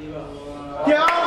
y 二